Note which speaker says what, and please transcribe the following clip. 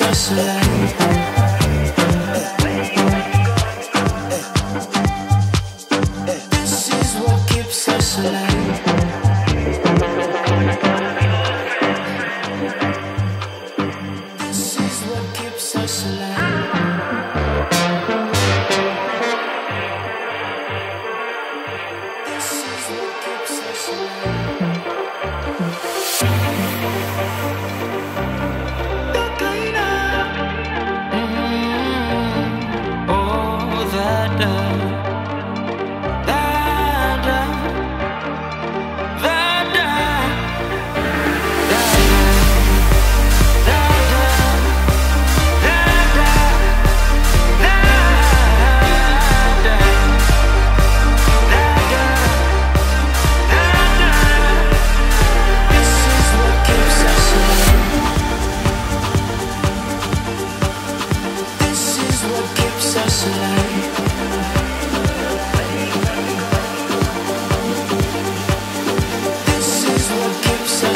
Speaker 1: what keeps